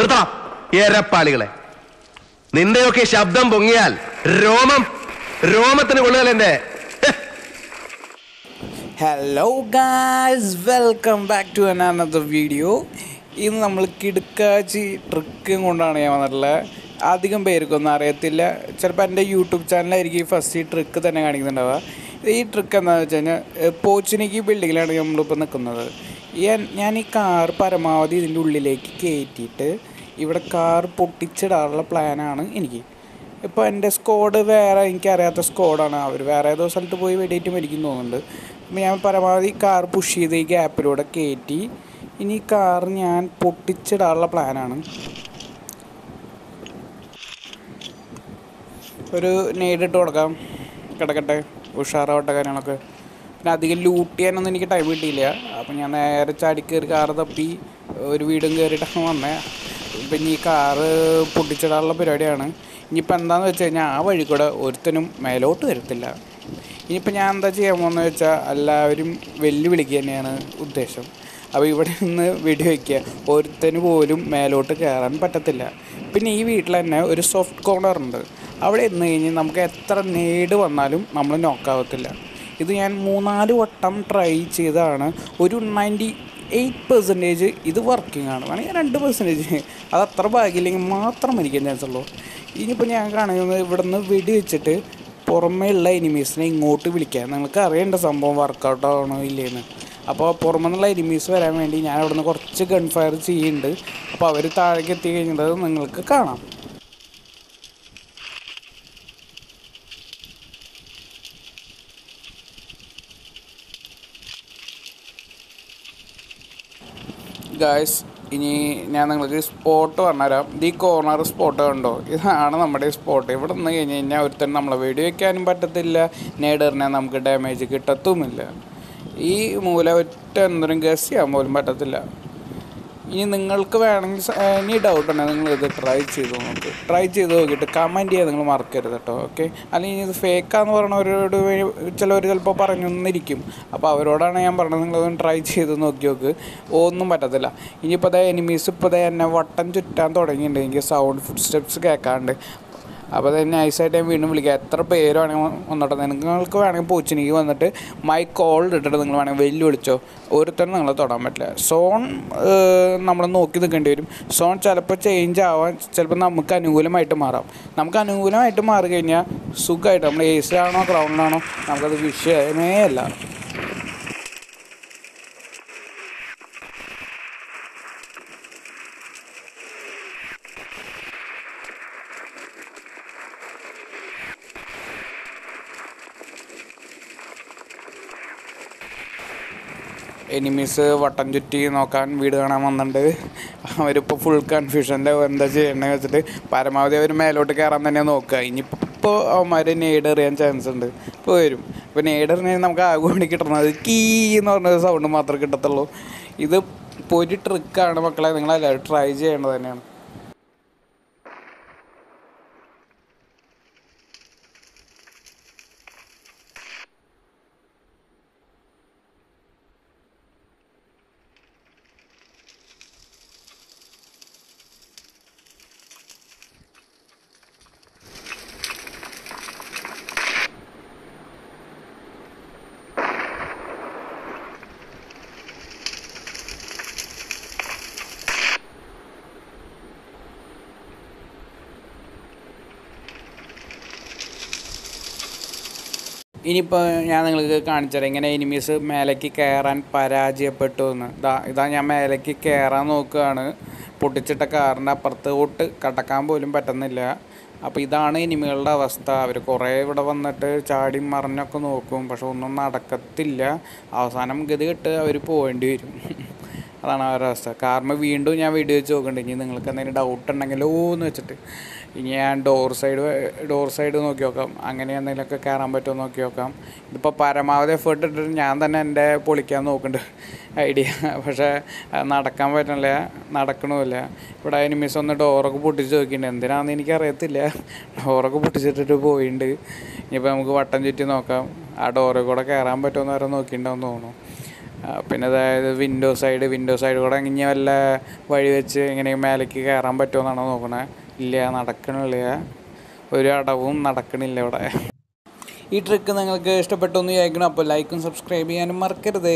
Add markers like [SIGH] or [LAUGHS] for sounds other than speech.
നിർത്തണം? എരപ്പാളികളെ നിന്റെയൊക്കെ ശബ്ദം പൊങ്ങിയാൽ രോമം രോമത്തിന് കൊള്ളുകയല്ല എന്റെ. Hello guys welcome back to another video ഇന്ന് നമ്മൾ കിടുക്കാച്ചി ട്രിക്കും കൊണ്ടാണ് ഞാൻ വന്നിട്ടുള്ളത്. അധികം പേർക്കൊന്നും അറിയത്തില്ല. ചിലപ്പോൾ എന്റെ യൂട്യൂബ് ചാനലായിരിക്കും ഫസ്റ്റ് ഈ ട്രിക്ക് തന്നെ കാണിക്കുന്നുണ്ടാവുക. ഈ ട്രിക്ക് എന്താണെന്ന് വെച്ച് കഴിഞ്ഞാൽ പോച്ചിനിക്ക് ബിൽഡിങ്ങിലാണ് നമ്മളിപ്പോൾ നിൽക്കുന്നത്. ഞാൻ ഞാൻ ഈ കാർ പരമാവധി ഇതിന്റെ ഉള്ളിലേക്ക് കയറ്റിയിട്ട് ഇവിടെ കാർ പൊട്ടിച്ചിടാനുള്ള പ്ലാനാണ് എനിക്ക്. ഇപ്പോൾ എന്റെ സ്കോഡ് വേറെ എനിക്കറിയാത്ത സ്കോഡാണ് അവർ വേറെ ഏതോ സ്ഥലത്ത് പോയി വെടിയേറ്റ് മരിക്കും തോന്നുന്നുണ്ട്. അപ്പോൾ ഞാൻ പരമാവധി കാർ പുഷ് ചെയ്ത് ഈ ഗ്യാപ്പിലൂടെ കയറ്റി ഇനി കാർ ഞാൻ പൊട്ടിച്ചിടാനുള്ള പ്ലാനാണ് ഒരു നേടിട്ട് കൊടുക്കാം. കിടക്കട്ടെ. ഉഷാറാവട്ടെ കാര്യങ്ങളൊക്കെ. പിന്നെ അധികം ലൂട്ട് ചെയ്യാനൊന്നും എനിക്ക് ടൈം കിട്ടിയില്ല. അപ്പം ഞാൻ നേരെ ചാടി കയറി കാർ തപ്പി ഒരു വീടും കയറിയിട്ടാണ് വന്നത് ഇപ്പം ഇനി ഈ കാറ് പൊട്ടിച്ചിടാനുള്ള പരിപാടിയാണ്. ഇനിയിപ്പോൾ എന്താണെന്ന് വെച്ച് കഴിഞ്ഞാൽ ആ വഴി കൂടെ ഒരുത്തനും മേലോട്ട് വരത്തില്ല. ഇനിയിപ്പോൾ ഞാൻ എന്താ ചെയ്യാൻ പോകുന്നത് വെച്ചാൽ എല്ലാവരും വെല്ലുവിളിക്കുക തന്നെയാണ് ഉദ്ദേശം. അപ്പോൾ ഇവിടെ നിന്ന് വെടി വയ്ക്കുക ഒരുത്തന് പോലും മേലോട്ട് കയറാൻ പറ്റത്തില്ല. പിന്നെ ഈ വീട്ടിൽ തന്നെ ഒരു സോഫ്റ്റ് കോർണർ ഉണ്ട്. അവിടെ ഇരുന്ന് കഴിഞ്ഞാൽ നമുക്ക് എത്ര നേട് വന്നാലും നമ്മൾ നോക്കാവത്തില്ല ഇത് ഞാൻ മൂന്നാൽ വട്ടം ട്രൈ ചെയ്താണ് ഒരു നയന്റി എയ്റ്റ് പെർസെന്റേജ് ഇത് വർക്കിംഗ് ആണ്. വേണമെങ്കിൽ രണ്ട് പെർസെന്റേജ് അത് അത്ര ഭാഗ്യമില്ലെങ്കിൽ മാത്രം മരിക്കാൻ ചാൻസ് ഉള്ളൂ. ഇനിയിപ്പോൾ ഞാൻ കാണുന്നത് ഇവിടെ നിന്ന് വെടി വെച്ചിട്ട് പുറമേ ഉള്ള എനിമീസിനെ ഇങ്ങോട്ട് വിളിക്കാം നിങ്ങൾക്ക് അറിയേണ്ട സംഭവം വർക്കൗട്ട് ആണോ ഇല്ലേന്ന്. അപ്പോൾ പുറമെന്നുള്ള എനിമീസ് വരാൻ വേണ്ടി ഞാൻ അവിടെ നിന്ന് കുറച്ച് ഗൺ ഫയർ ചെയ്യുന്നുണ്ട്. അപ്പോൾ അവർ താഴേക്ക് എത്തി കഴിഞ്ഞിട്ട് നിങ്ങൾക്ക് കാണാം. ഗായ്സ് ഇനി ഞാൻ നിങ്ങൾക്ക് സ്പോട്ട് പറഞ്ഞുതരാം. ഇത് ഈ കോർണർ സ്പോട്ട് കണ്ടോ? ഇതാണ് നമ്മുടെ സ്പോട്ട് ഇവിടെ നിന്ന് കഴിഞ്ഞ് കഴിഞ്ഞാൽ ഒരുത്തൻ നമ്മളെ വെടി വയ്ക്കാനും പറ്റത്തില്ല. നേടറിനെ നമുക്ക് ഡാമേജ് കിട്ടത്തുമില്ല. ഈ മൂല ഒറ്റ എന്തെങ്കിലും ഗസ് ചെയ്യാൻ പോലും പറ്റത്തില്ല. ഇനി നിങ്ങൾക്ക് വേണമെങ്കിൽ ഇനി ഡൗട്ട് ഉണ്ടെങ്കിൽ നിങ്ങൾ ഇത് ട്രൈ ചെയ്ത് നോക്ക്. ട്രൈ ചെയ്ത് നോക്കിയിട്ട് കമന്റ് ചെയ്യാൻ നിങ്ങൾ മറക്കരുത് കേട്ടോ ഓക്കെ അല്ലെങ്കിൽ ഇത് ഫേക്കാന്ന് പറഞ്ഞവരോട് ചിലവർ ചിലപ്പോൾ പറഞ്ഞു തന്നിരിക്കും. അപ്പോൾ അവരോടാണ് ഞാൻ പറഞ്ഞത്. നിങ്ങളതൊന്ന് ട്രൈ ചെയ്ത് നോക്കി നോക്ക്. ഒന്നും പറ്റത്തില്ല. ഇനിയിപ്പോൾ അതായത് എനിമീസ് ഇപ്പോൾ അതായത് എന്നെ വട്ടം ചുറ്റാൻ തുടങ്ങിയിട്ടുണ്ട്. എനിക്ക് സൗണ്ട് ഫുഡ് സ്റ്റെപ്സ് കേൾക്കാണ്ട് അപ്പോൾ തന്നെ നൈസായിട്ട് ഞാൻ വീണ്ടും വിളിക്കുക എത്ര പേര് വേണമെങ്കിൽ വന്നോട്ടെ. നിങ്ങൾക്ക് വേണമെങ്കിൽ പൂച്ചിനിക്ക് വന്നിട്ട് മൈ കോൾ ഇട്ടിട്ട് നിങ്ങൾ വേണമെങ്കിൽ വെല്ലു വിളിച്ചോ ഒരുത്തരും നിങ്ങളെ തൊടാൻ പറ്റില്ല. സോൺ നമ്മൾ നോക്കി നിൽക്കേണ്ടി വരും. സോൺ ചിലപ്പോൾ ചേഞ്ച് ആവാൻ ചിലപ്പോൾ നമുക്ക് അനുകൂലമായിട്ട് മാറാം. നമുക്ക് അനുകൂലമായിട്ട് മാറി കഴിഞ്ഞാൽ സുഖമായിട്ട് നമ്മൾ ആണോ ഗ്രൗണ്ടിലാണോ നമുക്കത് വിഷയമേ അല്ല. എനിമീസ് വട്ടം ചുറ്റി നോക്കാൻ വീട് കാണാൻ വന്നിട്ടുണ്ട്. അവരിപ്പോൾ ഫുൾ കൺഫ്യൂഷന്റെ എന്താ ചെയ്യണമെന്ന് വെച്ചിട്ട് പരമാവധി അവർ മേലോട്ട് കയറാൻ തന്നെ നോക്കുക. ഇനിയിപ്പോൾ അവന്മാർ നേട് എറിയാൻ ചാൻസ് ഉണ്ട്. ഇപ്പോൾ വരും. ഇപ്പോൾ നേട് എറിഞ്ഞാൽ നമുക്ക് ആകെ വേണ്ടി കിട്ടുന്നത് കീ എന്ന് പറഞ്ഞ സൗണ്ട് മാത്രമേ കിട്ടത്തുള്ളൂ. ഇത് ഇപ്പോൾ ഒരു ട്രിക്കാണ് മക്കളെ. നിങ്ങളെല്ലാവരും ട്രൈ ചെയ്യേണ്ടത് തന്നെയാണ്. ഇനിയിപ്പോൾ ഞാൻ നിങ്ങൾക്ക് കാണിച്ചുതരാം ഇങ്ങനെ എനിമീസ് മേലേക്ക് കയറാൻ പരാജയപ്പെട്ടു എന്ന് ഇതാ ഇതാ ഞാൻ മേലേക്ക് കയറാൻ നോക്കുകയാണ്. പൊട്ടിച്ചിട്ട കാറിന്റെ അപ്പുറത്തോട്ട് കടക്കാൻ പോലും പറ്റുന്നില്ല. അപ്പോൾ ഇതാണ് എനിമികളുടെ അവസ്ഥ. അവർ കുറേ ഇവിടെ വന്നിട്ട് ചാടി മറിഞ്ഞൊക്കെ നോക്കും. പക്ഷെ ഒന്നും നടക്കത്തില്ല. അവസാനം ഗതി കെട്ട് അവർ പോകേണ്ടി വരും. [LAUGHS] അതാണ് അവരുടെ അവസ്ഥ. കാരണം വീണ്ടും ഞാൻ വീഡിയോ വെച്ച് നോക്കുന്നുണ്ട് ഇനി നിങ്ങൾക്ക് എന്തെങ്കിലും ഡൗട്ട് ഉണ്ടെങ്കിലോ എന്ന് വെച്ചിട്ട്. ഇനി ഞാൻ ഡോർ സൈഡ് ഡോർ സൈഡ് നോക്കി നോക്കാം. അങ്ങനെ എന്തെങ്കിലുമൊക്കെ കയറാൻ പറ്റുമോ നോക്കി നോക്കാം. ഇതിപ്പോൾ പരമാവധി എഫേർട്ട് ഇട്ടിട്ട് ഞാൻ തന്നെ എന്റെ പൊളിക്കാൻ നോക്കുന്നുണ്ട് ഐഡിയ പക്ഷേ നടക്കാൻ പറ്റണില്ല. നടക്കണമില്ല. ഇവിടെ മിസ് ഒന്ന് ഡോറൊക്കെ പൊട്ടിച്ച് നോക്കിയിട്ടുണ്ട്. എന്തിനാണെന്ന് എനിക്കറിയത്തില്ല. ഡോറൊക്കെ പൊട്ടിച്ചിട്ടിട്ട് പോയിട്ടുണ്ട് ഇനിയിപ്പോൾ നമുക്ക് വട്ടം ചുറ്റി നോക്കാം. ആ ഡോറിൽ കൂടെ കയറാൻ പറ്റുമെന്ന് വരെ നോക്കിയിട്ടുണ്ടാവും തോന്നുന്നു. പിന്നെ അതായത് വിൻഡോ സൈഡ് വിൻഡോ സൈഡ് കൂടെ ഇങ്ങനെ വല്ല വഴി വെച്ച് ഇങ്ങനെ മേലേക്ക് കയറാൻ പറ്റുമെന്നാണ് നോക്കണേ. ഇല്ല നടക്കണില്ല. ഒരു അടവും നടക്കണില്ല ഇവിടെ. ഈ ട്രിക്ക് നിങ്ങൾക്ക് ഇഷ്ടപ്പെട്ടു എന്ന് വിചാരിക്കണം അപ്പോൾ ലൈക്കും സബ്സ്ക്രൈബ് ചെയ്യാനും മറക്കരുത്.